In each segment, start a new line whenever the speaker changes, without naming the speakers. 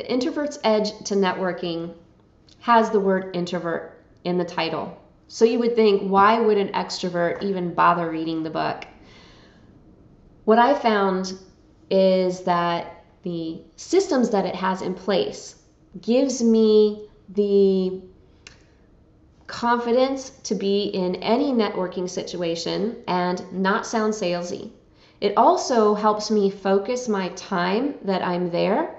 The Introvert's Edge to Networking has the word introvert in the title. So you would think, why would an extrovert even bother reading the book? What I found is that the systems that it has in place gives me the confidence to be in any networking situation and not sound salesy. It also helps me focus my time that I'm there.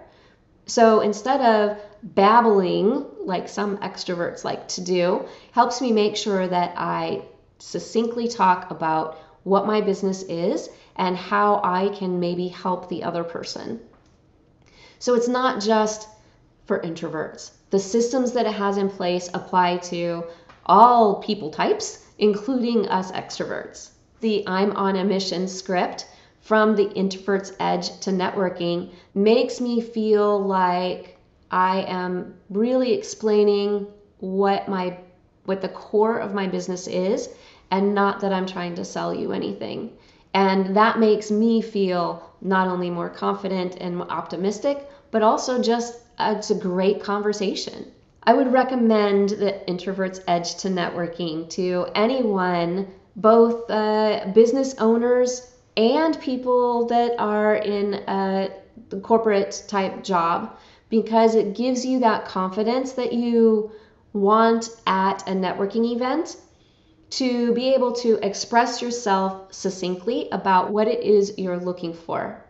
So instead of babbling like some extroverts like to do, helps me make sure that I succinctly talk about what my business is and how I can maybe help the other person. So it's not just for introverts. The systems that it has in place apply to all people types, including us extroverts. The I'm on a mission script from the introvert's edge to networking makes me feel like I am really explaining what my what the core of my business is and not that I'm trying to sell you anything. And that makes me feel not only more confident and optimistic, but also just uh, it's a great conversation. I would recommend the Introvert's Edge to Networking to anyone, both uh, business owners and people that are in a corporate type job, because it gives you that confidence that you want at a networking event to be able to express yourself succinctly about what it is you're looking for.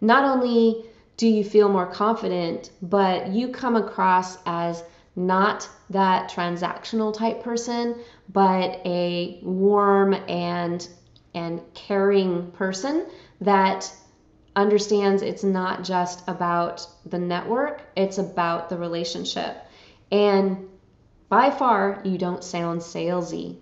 Not only do you feel more confident, but you come across as not that transactional type person, but a warm and and caring person that understands it's not just about the network, it's about the relationship. And by far, you don't sound salesy